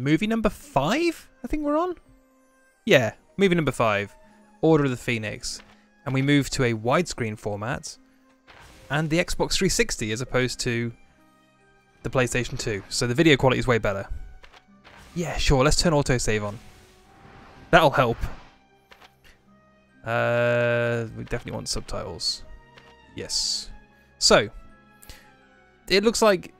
movie number five, I think we're on. Yeah, movie number five, Order of the Phoenix. And we move to a widescreen format and the Xbox 360 as opposed to the PlayStation 2. So the video quality is way better. Yeah, sure, let's turn autosave on. That'll help. Uh, we definitely want subtitles. Yes. So, it looks like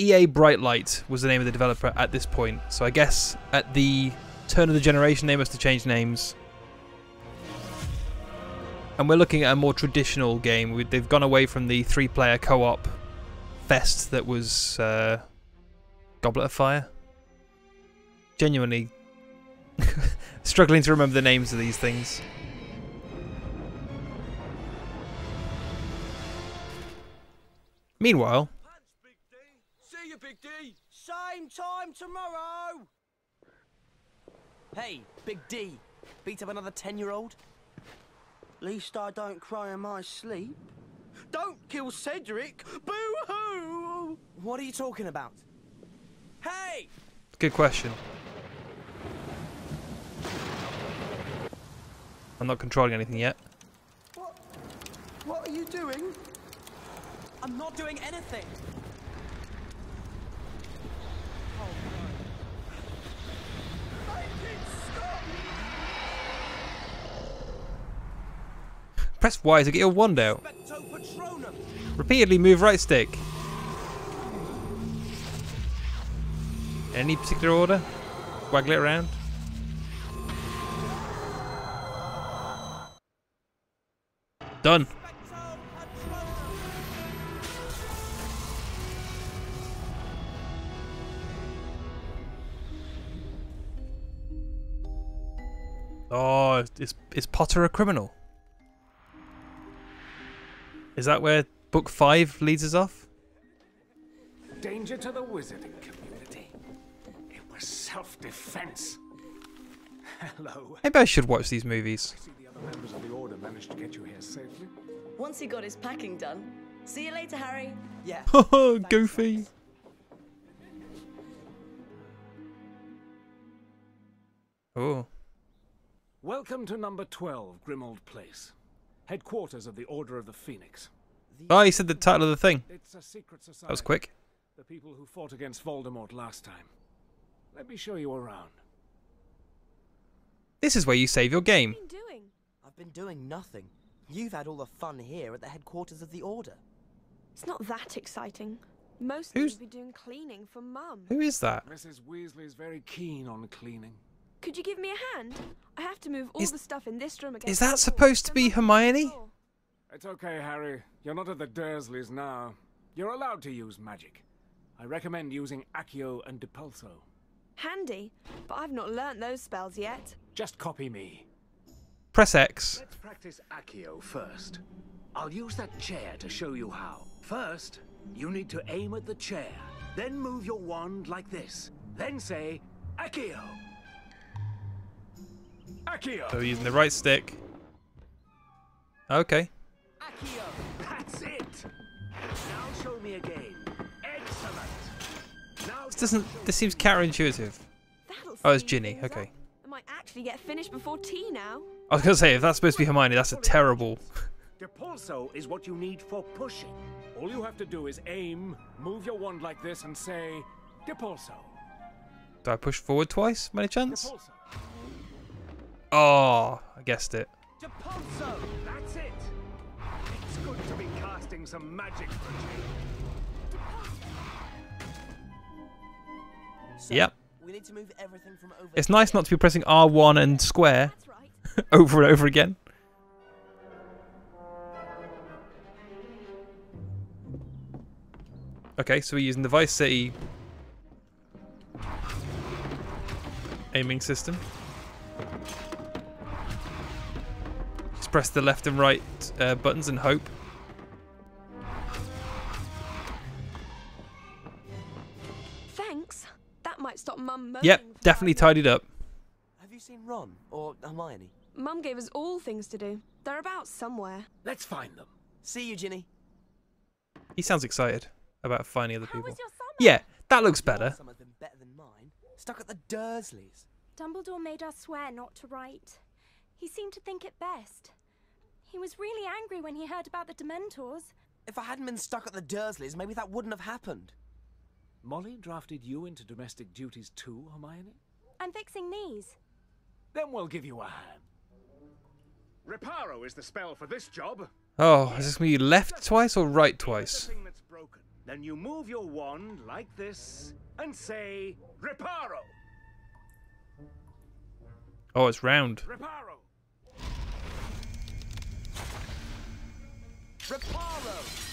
EA Bright Light was the name of the developer at this point. So I guess at the turn of the generation they must have changed names. And we're looking at a more traditional game. They've gone away from the three-player co-op fest that was uh, Goblet of Fire. Genuinely struggling to remember the names of these things. Meanwhile, Big D. See you, Big D. Same time tomorrow. Hey, Big D. Beat up another 10 year old? Least I don't cry in my sleep. Don't kill Cedric. Boo hoo. What are you talking about? Hey! good question. I'm not controlling anything yet. What? What are you doing? I'm not doing anything! Press Y to get your wand out. Repeatedly move right stick. Any particular order? Waggle it around. Done. Oh, is is Potter a criminal? Is that where book five leads us off? Danger to the wizarding community. It was self-defense. Hello. Maybe I should watch these movies. The other members of the order managed to get you here safely. Once he got his packing done. See you later, Harry. Yeah. Goofy. Oh, Welcome to number 12, Grimmauld Place. Headquarters of the Order of the Phoenix. oh, he said the title of the thing. It's a secret society. That was quick. The people who fought against Voldemort last time. Let me show you around. This is where you save your game. What are you doing? I've been doing nothing. You've had all the fun here at the headquarters of the Order. It's not that exciting. Most Who's- Who's... be doing cleaning for Mum. Who is that? Mrs. Weasley's very keen on cleaning. Could you give me a hand? I have to move all Is- the stuff in this room again. is that supposed to be Hermione? It's okay, Harry. You're not at the Dursleys now. You're allowed to use magic. I recommend using Accio and Depulso. Handy, but I've not learnt those spells yet. Just copy me. Press X. Let's practice Accio first. I'll use that chair to show you how. First, you need to aim at the chair. Then move your wand like this. Then say, Accio. Accio! So using the right stick. Okay. Accio. That's it. Now show me again. Excellent. Now This doesn't. This seems counterintuitive. That'll Oh, it's speed Ginny. Okay. I might actually get finished before tea now. I was gonna say if that's supposed to be Hermione, that's a terrible. Depulso is what you need for pushing. All you have to do is aim, move your wand like this, and say, Depulso. Do I push forward twice? By any chance? Depulso. Oh, I guessed it. Depulso. That's it. It's good to be casting some magic for a. So, Yep. We need to move everything from over It's nice not to be pressing R1 and square right. over and over again. Okay, so we're using the Vice City aiming system. Just press the left and right uh, buttons and hope. Thanks. That might stop Mum. Yep, definitely tidied up. Have you seen Ron or Hermione? Mum gave us all things to do. They're about somewhere. Let's find them. See you, Ginny. He sounds excited about finding other How people. was your summer? Yeah, that looks better. summer's been better than mine. Stuck at the Dursleys. Dumbledore made us swear not to write. He seemed to think it best. He was really angry when he heard about the Dementors. If I hadn't been stuck at the Dursleys, maybe that wouldn't have happened. Molly drafted you into domestic duties too, Hermione? I'm fixing these. Then we'll give you a hand. Reparo is the spell for this job. Oh, is this going to be left twice or right twice? The thing that's broken. Then you move your wand like this and say Reparo. Oh, it's round. Reparo. Reparo!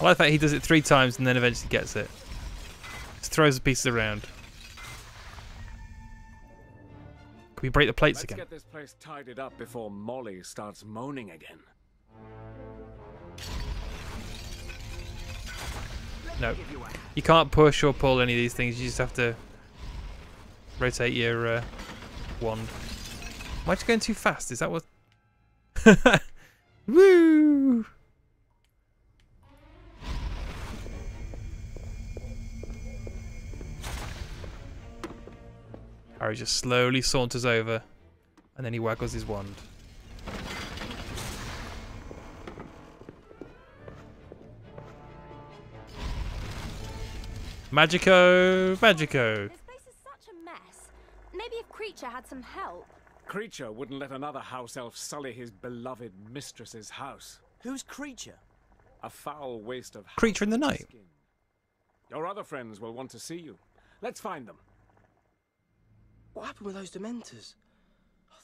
I like that he does it three times and then eventually gets it. Just throws the pieces around. Can we break the plates Let's again? get this place tidied up before Molly starts moaning again. No. You can't push or pull any of these things. You just have to rotate your uh, wand. Am I just going too fast? Is that what... Woo! Harry just slowly saunters over and then he waggles his wand. Magico! Magico! This place is such a mess. Maybe if Kreacher had some help. Kreacher wouldn't let another house elf sully his beloved mistress's house. Who's Kreacher? A foul waste of Creature in the night. skin. Your other friends will want to see you. Let's find them. What happened with those Dementors?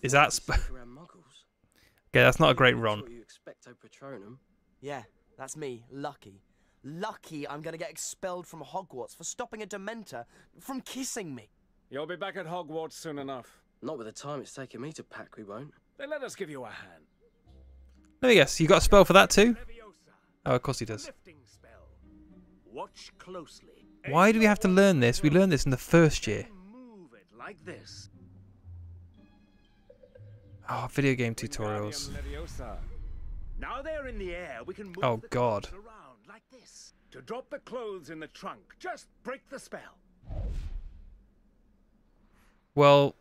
Is that they sp- around Muggles. Okay, that's not a great run. you expecto Patronum. Yeah, that's me, Lucky. Lucky I'm gonna get expelled from Hogwarts for stopping a Dementor from kissing me. You'll be back at Hogwarts soon enough. Not with the time it's taken me to pack, we won't. Then let us give you a hand. Let me guess, you got a spell for that too? Oh, of course he does. Spell. Watch closely. Why do we have to learn this? We learned this in the first year. Move it like this. Oh, video game tutorials. Now they're in the air. We can move Oh, the God. around like this. To drop the clothes in the trunk, just break the spell. Well,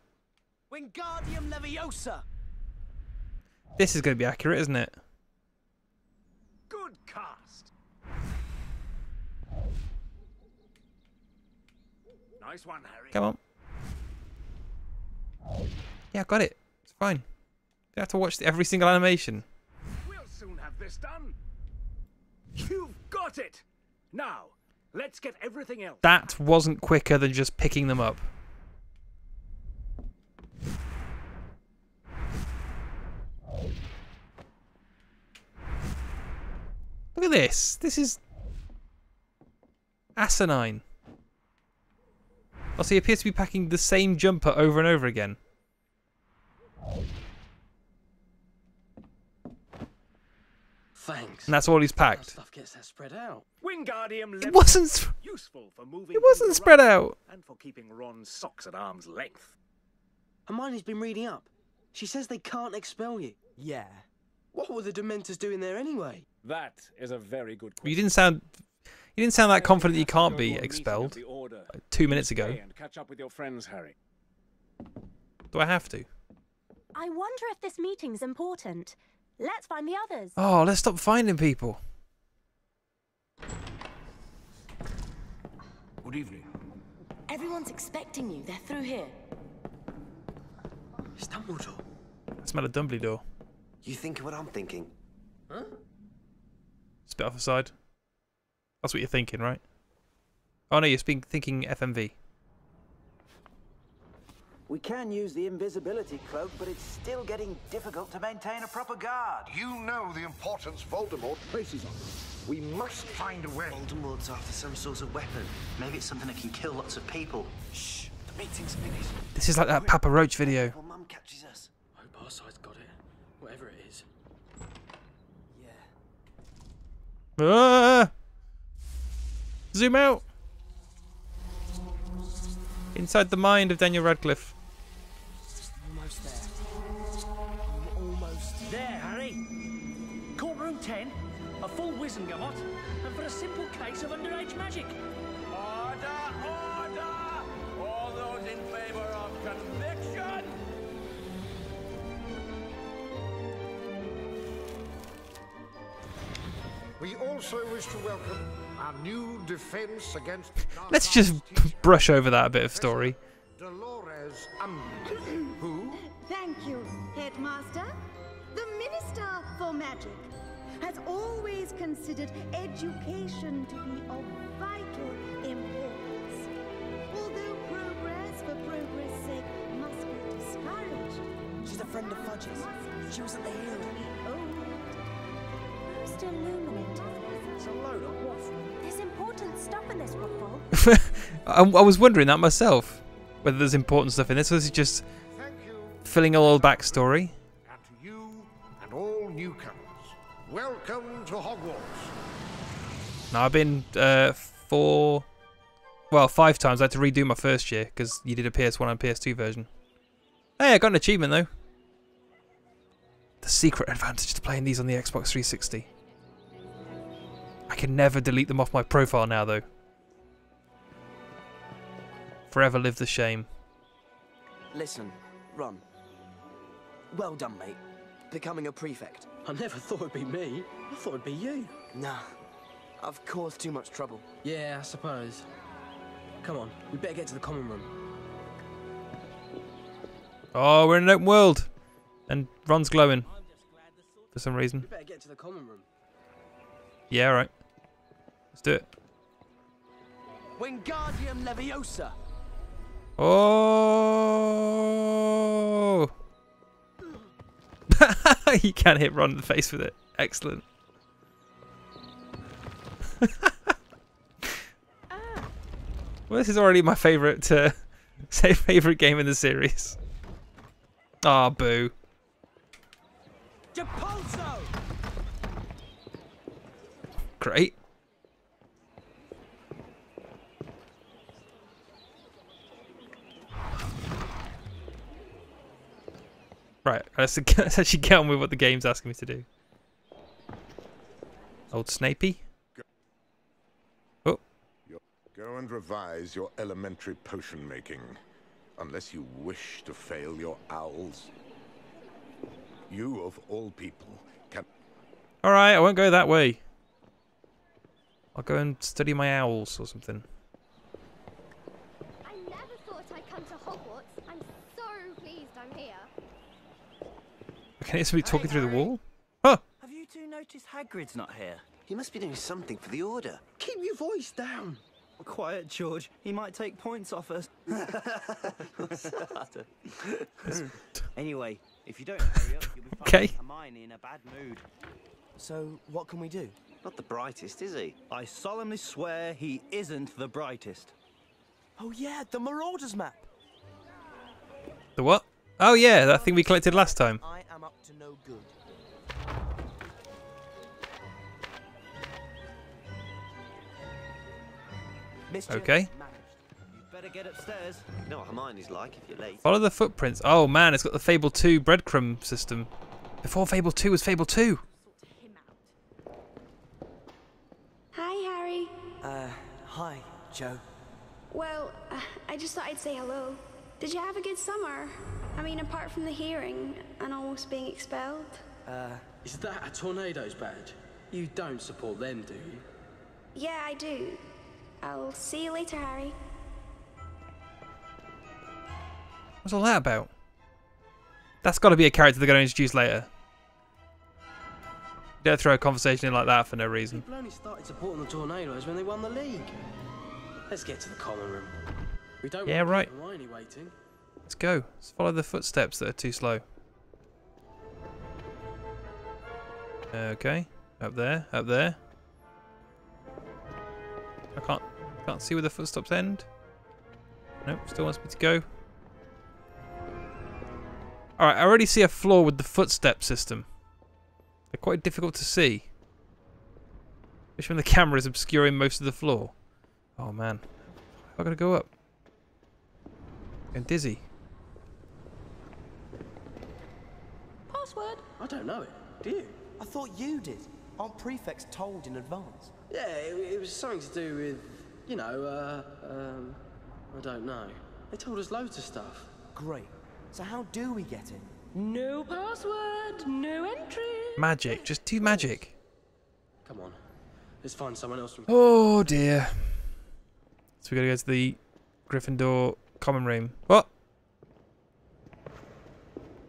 Wingardium Leviosa! this is going to be accurate, isn't it? Good cast. Nice one, Harry. Come on. Yeah, I got it. It's fine. You have to watch every single animation. We'll soon have this done. You've got it. Now, let's get everything else. That wasn't quicker than just picking them up. Look at this. This is asinine. Also, he appears to be packing the same jumper over and over again. Thanks. And that's all he's packed. stuff gets spread out. Wingardium It wasn't. useful for moving. It wasn't spread out. And for keeping Ron's socks at arm's length. Hermione's been reading up. She says they can't expel you. Yeah. What were the Dementors doing there anyway? That is a very good question. You didn't sound. You didn't sound that confident you can't be to a meeting of expelled. Order. like two minutes ago. And catch up with your friends, Harry. Do I have to? I wonder if this meeting's important. Let's find the others. Oh, let's stop finding people. Good evening. Everyone's expecting you. They're through here. It's Dumbledore. I smell a Dumbledore. You think what I'm thinking? Spit off the side. That's what you're thinking, right? Oh no, you're thinking FMV. We can use the invisibility cloak, but it's still getting difficult to maintain a proper guard. You know the importance Voldemort places on us. We must find a way. Voldemort's after some sort of weapon. Maybe it's something that can kill lots of people. Shh, the meeting's finished. This is like that Papa Roach video. Well, Mum catches us. I Hope our side's got it. Whatever it is. Ah! Zoom out. Inside the mind of Daniel Radcliffe. Almost there. I'm almost There, Harry. Courtroom 10. A full Wizengamot and for a simple case of underage magic. We also wish to welcome our new defense against. Let's just brush over that a bit of story. Dolores Umbridge, who Thank you, Headmaster. The Minister for Magic has always considered education to be of vital importance. Although progress for progress' sake must be discouraged. She's a friend of Fudge's. She was at the hearing. Most illuminating. It's a load of waffle. There's important stuff in this waffle. I, I was wondering that myself, whether there's important stuff in this, or is it just filling a little backstory? and to you and all newcomers, welcome to Hogwarts. Now I've been uh, four, well, five times. I had to redo my first year because you did a PS1 and PS2 version. Hey, I got an achievement though. The secret advantage to playing these on the Xbox 360. I can never delete them off my profile now though. Forever live the shame. Listen, Ron. Well done, mate. Becoming a prefect. I never thought it'd be me. I thought it'd be you. Nah. I've caused too much trouble. Yeah, I suppose. Come on, we better get to the common room. Oh, we're in an open world, and Ron's glowing for some reason. We better get to the common room. Yeah, all right. Let's do it. Wingardium Leviosa! Oh! you can't hit Ron in the face with it. Excellent. well, this is already my favourite, uh, say favourite game in the series. Ah, boo. Depulso! Great. Right, let's, let's actually get on with what the game's asking me to do. Old Snapey. Oh, Go and revise your elementary potion making, unless you wish to fail your owls. You, of all people, can. alright, I won't go that way. I'll go and study my owls or something. I never thought I'd come to Hogwarts. I'm so pleased I'm here. I can hear somebody talking through the wall. Huh! Have you two noticed Hagrid's not here? He must be doing something for the Order. Keep your voice down. Quiet, George. He might take points off us. anyway, if you don't hurry up, you'll be Okay. finding Hermione in a bad mood. So, what can we do? Not the brightest, is he? I solemnly swear he isn't the brightest. Oh, yeah, the Marauders map! The what? Oh yeah, that thing we collected last time. I am up to no good. Okay. managed. Better get upstairs. You know what Hermione's like if you're late. Follow the footprints. Oh man, it's got the Fable 2 breadcrumb system. Before Fable 2 was Fable 2. Hi, Harry. Uh, hi, Cho. Well, uh, I just thought I'd say hello. Did you have a good summer? I mean, apart from the hearing and almost being expelled. Uh, Is that a tornado's badge? You don't support them, do you? Yeah, I do. I'll see you later, Harry. What's all that about? That's got to be a character they're going to introduce later. Don't throw a conversation in like that for no reason. People only started supporting the tornadoes when they won the league. Let's get to the common room. We don't Yeah, want right. Hermione waiting. Let's go. Let's follow the footsteps that are too slow. Okay. Up there. Up there. I can't can't see where the footsteps end. Nope, still wants me to go. Alright, I already see a flaw with the footstep system. They're quite difficult to see. Especially when the camera is obscuring most of the floor. Oh man. I'm gonna go up. I'm dizzy. Password? I don't know it. Do you? I thought you did. Aren't prefects told in advance? Yeah, it, it was something to do with, you know, uh, um, I don't know. They told us loads of stuff. Great. So how do we get in? No password, no entry. Magic. Just do magic. Come on, let's find someone else from. Oh dear. So we gotta go to the Gryffindor common room. What?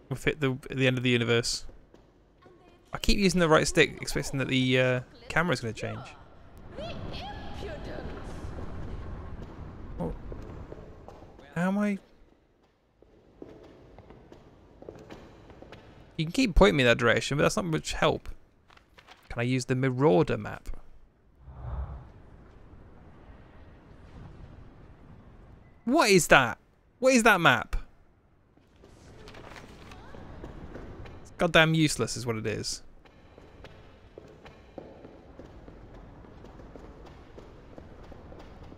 We've hit the the end of the universe. I keep using the right stick, expecting that the uh, camera's gonna change. Oh. How am I? You can keep pointing me in that direction, but that's not much help. Can I use the Marauder map? What is that? What is that map? It's goddamn useless is what it is.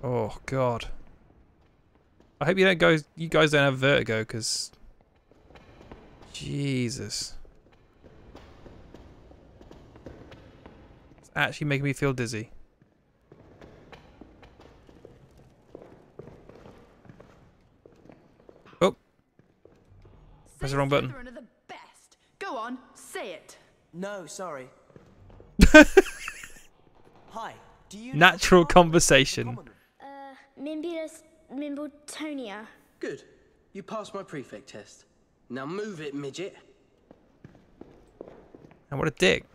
Oh god. I hope you don't go you guys don't have vertigo cuz Jesus. It's actually making me feel dizzy. Oh. Press the wrong button. Are the best. Go on, say it. No, sorry. Hi. Do you Natural conversation. Mimbulus Mimbletonia. Good. You passed my prefect test. Now move it, midget. And what a dick.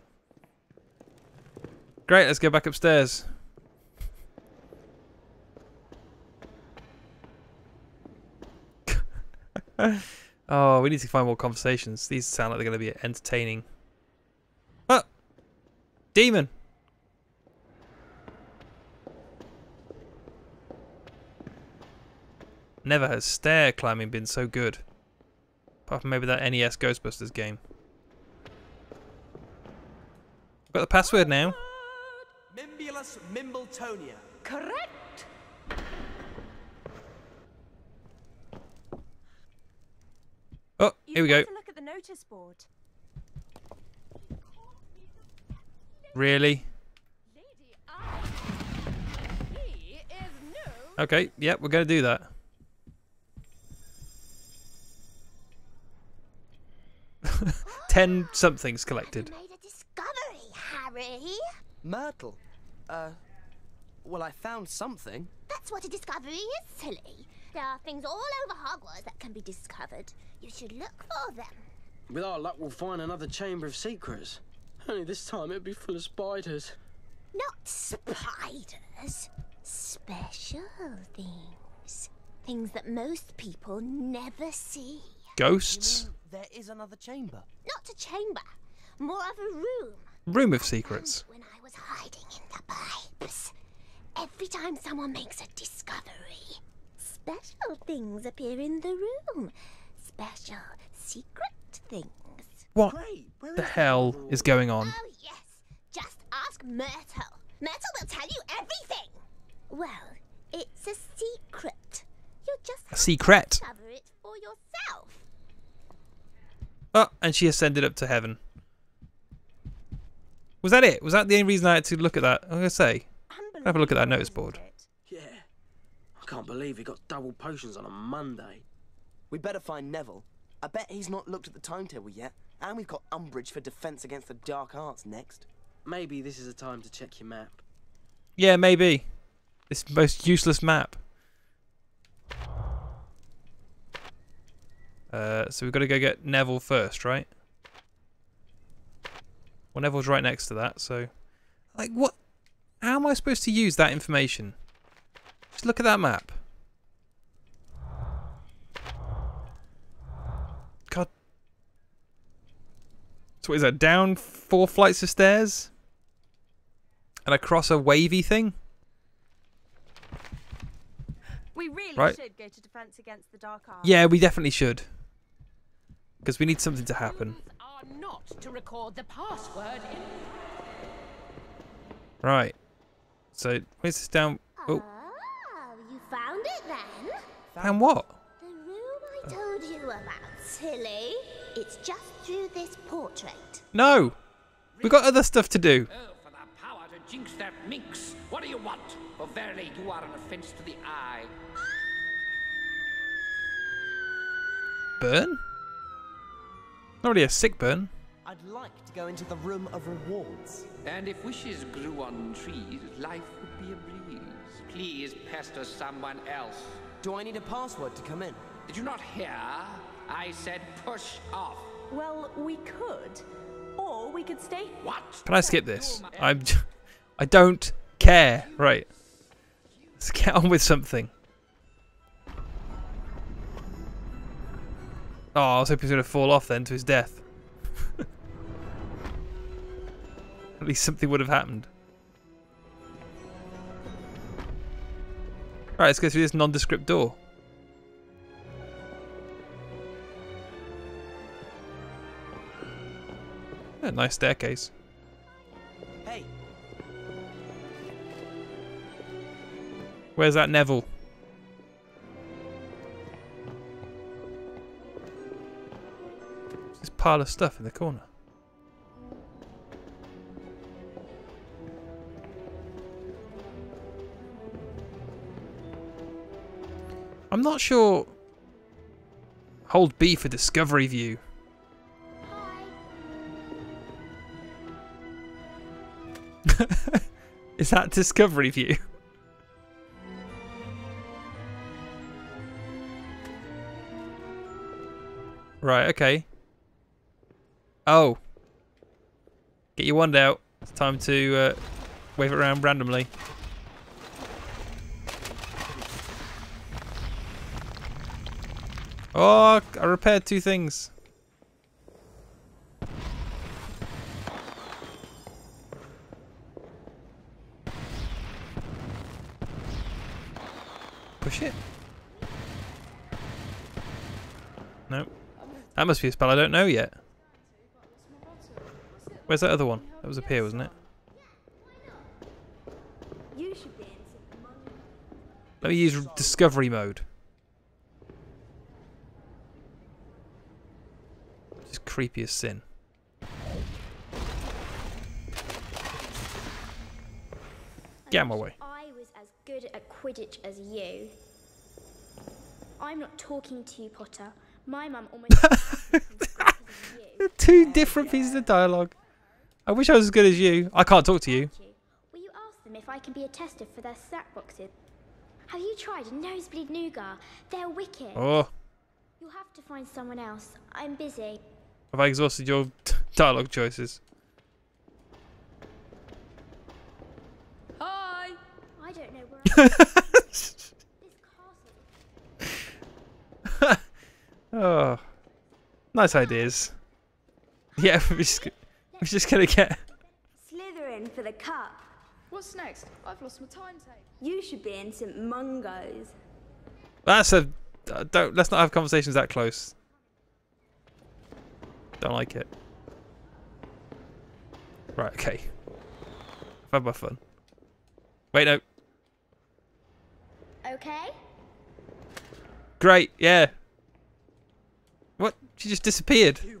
Great, let's go back upstairs. oh, we need to find more conversations. These sound like they're going to be entertaining. Oh! Demon! Never has stair climbing been so good. Apart from maybe that NES Ghostbusters game. I've got the password now. Mimbulus Mimbletonia. Correct. Oh, here we go. Look at the notice board. Really? Okay, yep, we're going to do that. Ten somethings collected. Made A discovery, Harry. Myrtle. Uh, well, I found something. That's what a discovery is, silly. There are things all over Hogwarts that can be discovered. You should look for them. With our luck, we'll find another chamber of secrets. Only this time it'll be full of spiders. Not spiders. Special things. Things that most people never see. Ghosts? There is another chamber. Not a chamber. More of a room. Room of secrets. When I was hiding in the pipes. Every time someone makes a discovery, special things appear in the room. Special secret things. What the hell is going on? Oh, yes. Just ask Myrtle. Myrtle will tell you everything. Well, it's a secret. You just A secret. discover it for yourself. Oh, and she ascended up to heaven. Was that it? Was that the only reason I had to look at that? I'm going to say. Have a look at that notice board. Yeah. I can't believe he got double potions on a Monday. We better find Neville. I bet he's not looked at the timetable yet. And we've got Umbridge for Defense Against the Dark Arts next. Maybe this is a time to check your map. Yeah, maybe. This most useless map. Uh, so we've got to go get Neville first, right? Well, Neville's right next to that, so... Like, what? How am I supposed to use that information? Just look at that map. God. So what is that? Down four flights of stairs? And across a wavy thing? We really Right. should go to Defense Against the Dark Arts. Yeah, we definitely should. Because we need something to happen. Are not to record the password in. Right. So, where's this down? Oh, Oh, you found it then? and what? The room I told you about, silly. It's just through this portrait. No! We've got other stuff to do. Oh, for the power to jinx that minx. What do you want? For verily you are an offence to the eye. Burn? Not really a sick burn. I'd like to go into the room of rewards. And if wishes grew on trees, life would be a breeze. Please pester someone else. Do I need a password to come in? Did you not hear? I said push off. Well, we could. Or we could stay. What? Can I skip this? I'm. I don't care. Right. Let's get on with something. Oh, I was hoping he was going to fall off then to his death. At least something would have happened. Right, let's go through this nondescript door. Yeah, nice staircase. Hey, Where's that Neville? Pile of stuff in the corner. I'm not sure. Hold B for Discovery View. Is that Discovery View? Right, okay. Oh. Get your wand out. It's time to uh, wave it around randomly. Oh, I repaired two things. Push it. Nope. That must be a spell I don't know yet. Where's that other one? That was up here, wasn't it? You should be in some money. Let me use discovery mode. Just creepy as sin. Get out my way. I was as good at Quidditch as you. I'm not talking to you, Potter. My mum almost. Two different pieces of dialogue. I wish I was as good as you. I can't talk to you. Will you ask them if I can be a tester for their snack boxes? Have you tried a nosebleed nougat? They're wicked. Oh, You'll have to find someone else. I'm busy. have I exhausted your dialogue choices? Hi. I don't know where. I Oh, nice ideas. Yeah, we're just, we're just gonna get. Slytherin for the cup. What's next? I've lost my timetable. You should be in St Mungo's. That's a. uh, Don't. Let's not have conversations that close. Don't like it. Right. Okay. I've had my fun. Wait. No. Okay. Great. Yeah. What? She just disappeared. You realise this is.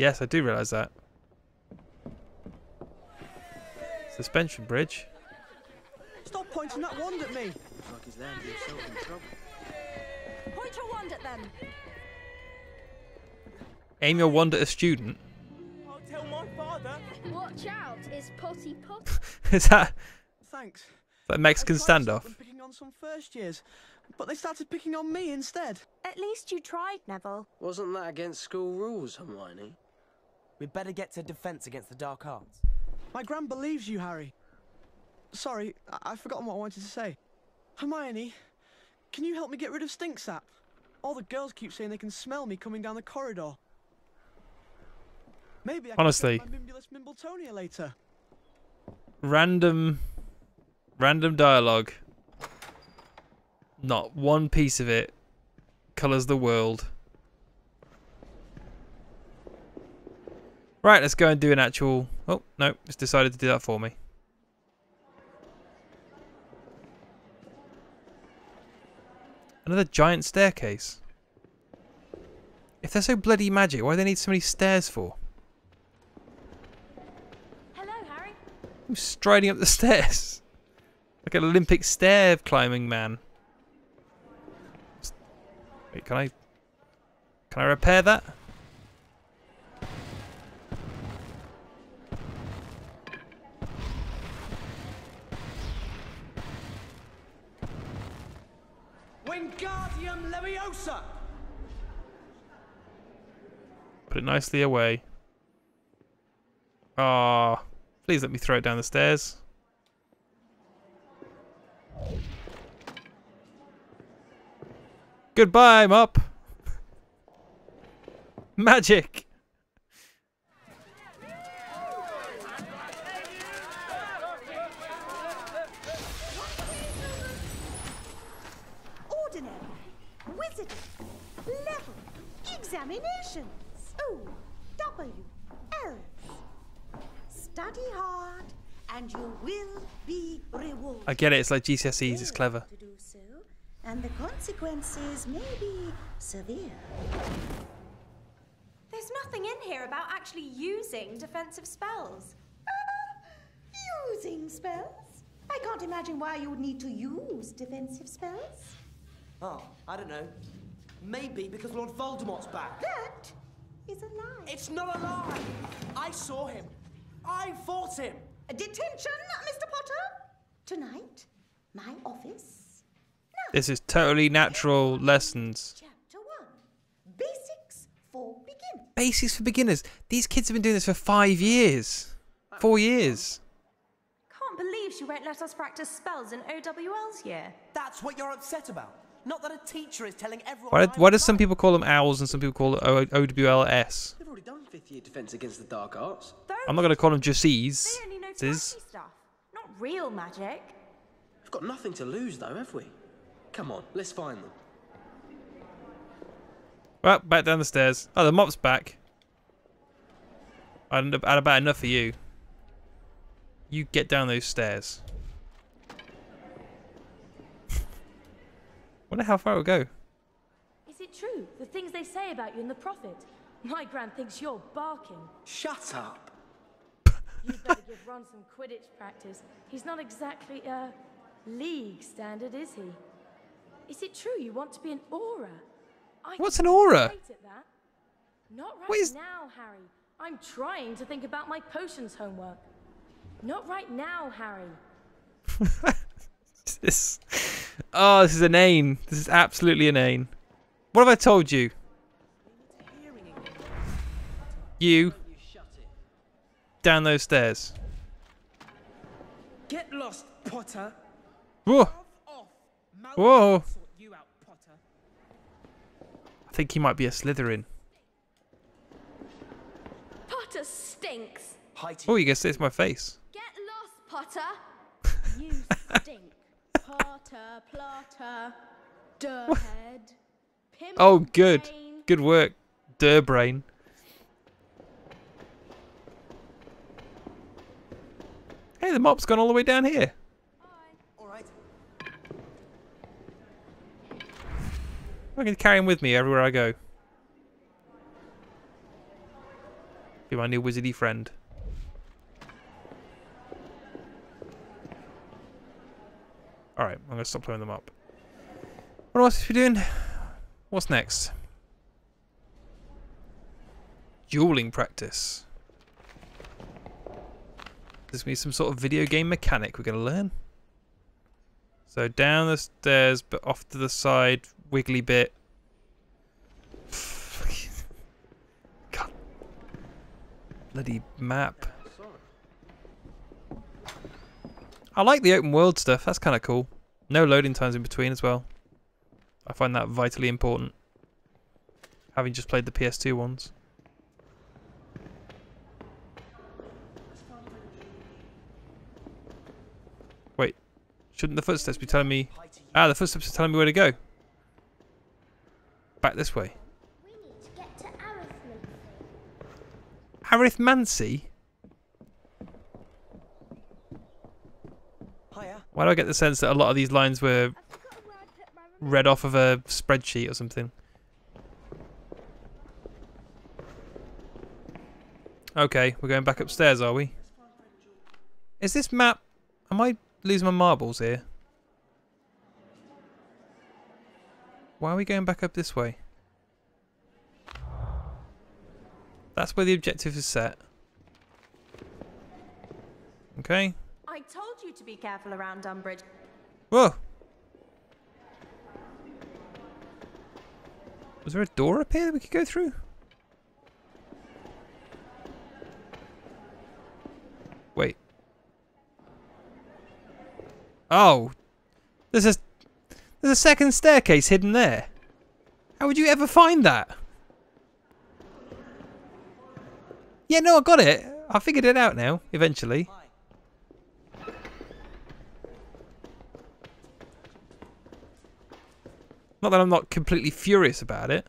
Yes, I do realise that. Suspension bridge. Stop pointing that wand at me. Looks like he's landed himself in trouble. Point your wand at them. Aim your wand at a student. I'll tell my father. Watch out! It's Potty Pot. Is that Thanks. that Mexican I tried standoff? picking on some first years, but they started picking on me instead. At least you tried, Neville. Wasn't that against school rules, Hermione? We'd better get to defense against the dark arts. My gran believes you, Harry. Sorry, I- I've forgotten what I wanted to say. Hermione, can you help me get rid of Stinksap? All the girls keep saying they can smell me coming down the corridor. Maybe I Honestly. can get my Mimbletonia later. Random, random dialogue. Not one piece of it colours the world. Right, let's go and do an actual. Oh no, it's decided to do that for me. Another giant staircase. If they're so bloody magic, why do they need so many stairs for? Hello, Harry. I'm striding up the stairs. Like an Olympic stair climbing man. Wait, can I... Can I repair that? Wingardium Leviosa! Put it nicely away. Ah, please let me throw it down the stairs. Goodbye, Mop. Magic. Study hard, and you will be rewarded. I get it. It's like GCSEs. It's clever. To do so, and the consequences may be severe. There's nothing in here about actually using defensive spells. Using spells? I can't imagine why you would need to use defensive spells. Oh, I don't know. Maybe because Lord Voldemort's back. That is a lie. It's not a lie. I saw him. I fought him. Detention, Mr. Potter. Tonight, my office. This is totally natural lessons. Chapter 1. Basics for beginners. Basics for beginners. These kids have been doing this for five years. Four years. Can't believe she won't let us practice spells in OWL's year. That's what you're upset about. Not that a teacher is telling everyone. Why, I'm why does some people call them owls and some people call it o OWLS? They've already done fifth year defense against the dark arts. I'm not going to call them Jussies. They only know Sis. stuff, not real magic. We've got nothing to lose, though, have we? Come on, let's find them. Well, back down the stairs. Oh, the mop's back. I had had about enough for you. You get down those stairs. Wonder how far it'll go. Is it true? The things they say about you and the Prophet? My gran thinks you're barking. Shut up. You'd better give Ron some Quidditch practice. He's not exactly a league standard, is he? Is it true you want to be an Auror? I What's an Auror? at that. Not right What is- now, Harry. I'm trying to think about my potions homework. Not right now, Harry. This. Oh, this is inane. This is absolutely inane. What have I told you? You. Down those stairs. Get lost, Potter. Whoa. Whoa. will sort you out, Potter. I think he might be a Slytherin. Potter stinks. Oh, you can see it's my face. Get lost, Potter. You stink. Potter, plotter, durhead, Oh, good. brain. Good work, Durbrain. Hey, the mop's gone all the way down here. Alright. I can carry him with me everywhere I go. Be my new wizardy friend. Alright, I'm going to stop blowing them up. What else are we doing? What's next? Dueling practice. There's going to be some sort of video game mechanic we're going to learn. So down the stairs, but off to the side, wiggly bit. God. Bloody map. I like the open world stuff. That's kind of cool. No loading times in between as well. I find that vitally important. Having just played the PS2 ones. Wait, shouldn't the footsteps be telling me... Ah, the footsteps are telling me where to go. Back this way. We need to get to Arithmancy. Arithmancy? Hiya. Why do I get the sense that a lot of these lines were read off of a spreadsheet or something? Okay, we're going back upstairs, are we? Is this map... Am I losing my marbles here? Why are we going back up this way? That's where the objective is set. Okay. Told you to be careful around Umbridge. Whoa! Was there a door up here that we could go through? Wait. Oh. There's a there's a second staircase hidden there. How would you ever find that? Yeah, no, I got it. I figured it out now, eventually. Not that I'm not completely furious about it.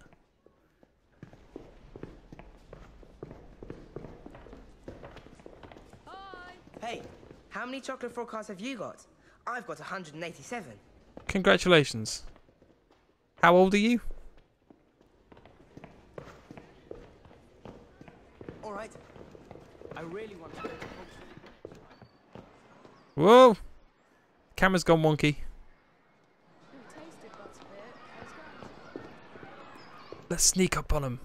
Hey, how many chocolate cards have you got? I've got 187. Congratulations. How old are you? All right. I really want to go to Hogsmeade. Whoa! Camera's gone wonky. Let's sneak up on him.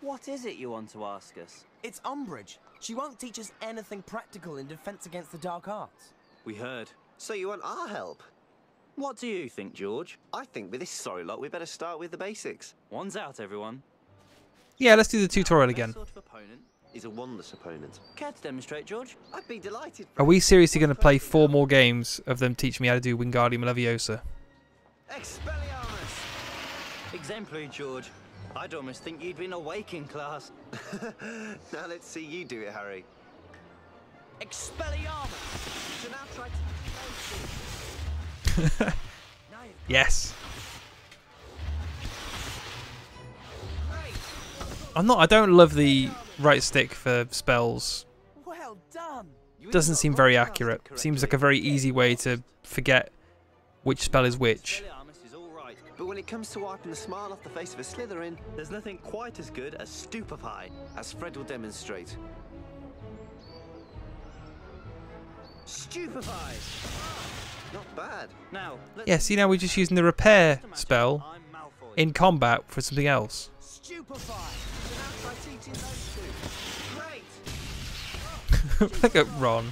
What is it you want to ask us? It's Umbridge. She won't teach us anything practical in defense against the dark arts. We heard. So you want our help? What do you think, George? I think with this sorry lot, we better start with the basics. One's out, everyone. Yeah, let's do the tutorial again. Sort of opponent is a wandless opponent. Care to demonstrate, George? I'd be delighted. Are we seriously going to play four more games of them teaching me how to do Wingardium Leviosa? Expelliarmus! Exemplary, George. I'd almost think you'd been awake in class. now let's see you do it, Harry. Expelliarmus! So now try to... yes. I'm not. I don't love the right stick for spells. Well done. Doesn't seem very accurate. Seems like a very easy way to forget which spell is which. Expelliarmus is all right, but when it comes to wiping the smile off the face of a Slytherin, there's nothing quite as good as Stupefy, as Fred will demonstrate. Stupefy! Not bad. Now, let's Yeah. See now we're just using the repair spell in combat for something else. Stupefy! Look at Ron.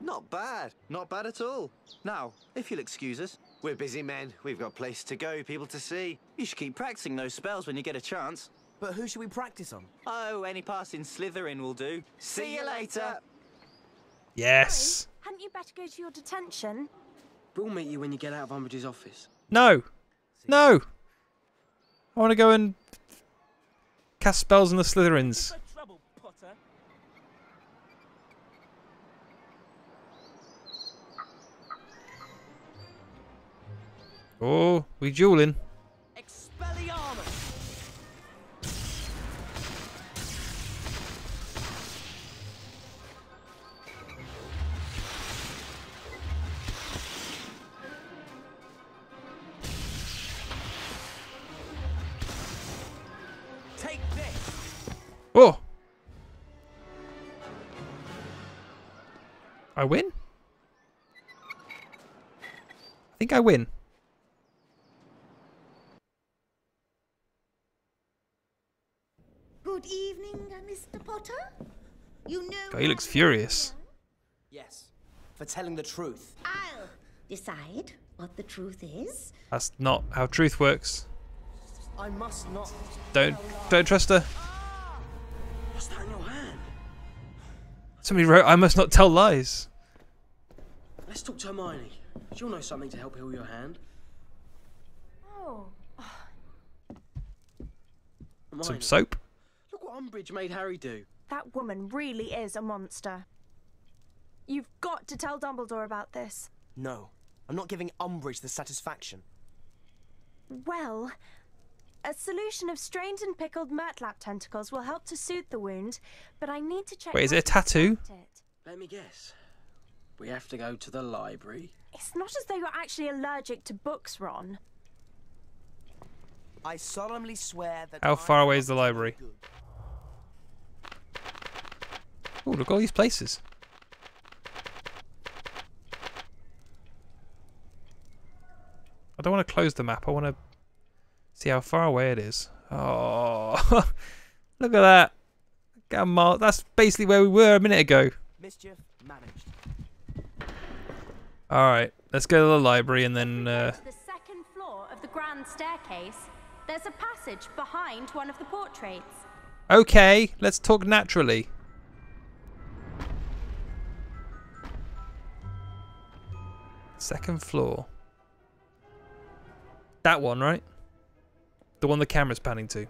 Not bad. Not bad at all. Now, if you'll excuse us, we're busy men. We've got places to go, people to see. You should keep practicing those spells when you get a chance. But who should we practice on? Oh, any passing Slytherin will do. See you later. Yes. Hadn't you better go to your detention? We'll meet you when you get out of Umbridge's office. No. No. I want to go and cast spells on the Slytherins. Oh, we dueling. Take this! Oh. I win? I think I win. Good evening, uh, Mr. Potter. You know. God, he looks furious. Yes, for telling the truth. I'll decide what the truth is. That's not how truth works. I must not. Don't don't trust her. What's that in your hand? Somebody wrote, "I must not tell lies." Let's talk to Hermione. She'll know something to help heal your hand. Oh. Hermione, Some soap. Look what Umbridge made Harry do. That woman really is a monster. You've got to tell Dumbledore about this. No, I'm not giving Umbridge the satisfaction. Well, a solution of strained and pickled murtlap tentacles will help to soothe the wound, but I need to check. Wait, is it a tattoo? it. Let me guess. We have to go to the library. It's not as though you're actually allergic to books, Ron. I solemnly swear that How far away is the up to library? Good. Oh, look at all these places. I don't want to close the map. I want to see how far away it is. Oh, look at that. Look how mar- That's basically where we were a minute ago. Mischief managed. All right, let's go to the library and then. Uh, the second floor of the grand staircase, there's a passage behind one of the portraits. okay, let's talk naturally. Second floor. That one, right? The one the camera's panning to.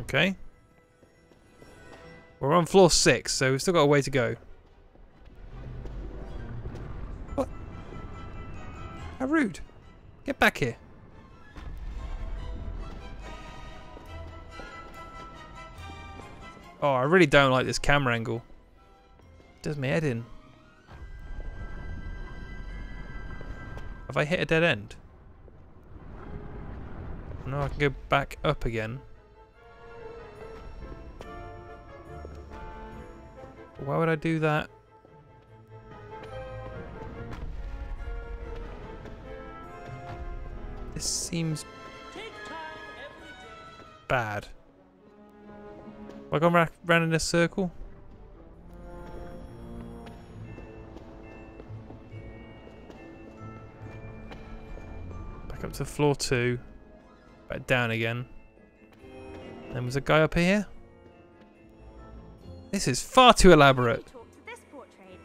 Okay. We're on floor six, so we've still got a way to go. What? How rude. Get back here. Oh, I really don't like this camera angle. Does my head in. Have I hit a dead end? No, I can go back up again. Why would I do that? This seems bad. Have I gone ra- round in a circle? Back up to floor two. Back down again. Then was a guy up here? This is far too elaborate. Talk to this portrait.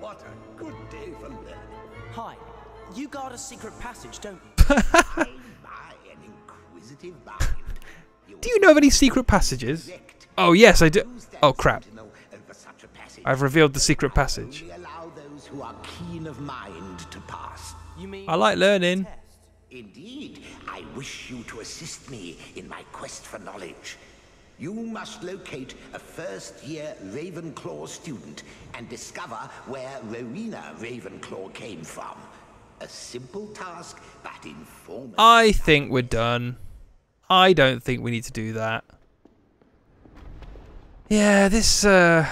What a good day for learning. Hi. You guard a secret passage, don't you? My, an inquisitive mind. Do you know of any secret passages? Oh yes, I do. Oh crap! Over such a passage. I've revealed the secret passage. Only allow those who are keen of mind to pass. You mean I like learning. Indeed, I wish you to assist me in my quest for knowledge. You must locate a first-year Ravenclaw student and discover where Rowena Ravenclaw came from. A simple task, but informative. I think we're done. I don't think we need to do that. Yeah, this, uh...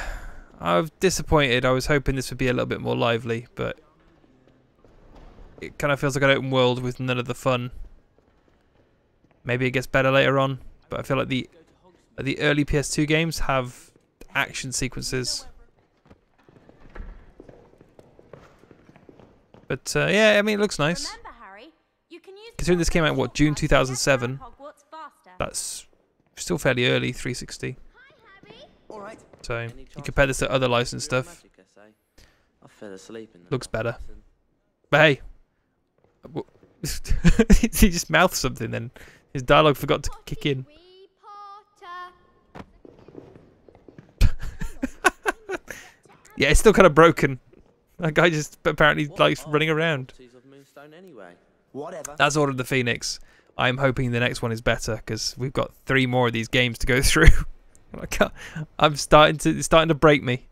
I'm disappointed. I was hoping this would be a little bit more lively, but... It kind of feels like an open world with none of the fun. Maybe it gets better later on, but I feel like the the early PS2 games have action sequences. But uh, yeah, I mean, it looks nice. Remember, Harry, you can use Considering this came out, what, June 2007? That's still fairly early, 360. All right. So you compare this to other licensed stuff, I fell asleep in that looks better. But hey, he just mouthed something, then his dialogue forgot to kick in. Yeah, it's still kind of broken. That guy just apparently likes running around. Properties of Moonstone anyway. Whatever. That's Order of the Phoenix. I'm hoping the next one is better because we've got three more of these games to go through. I'm starting to it's starting to break me.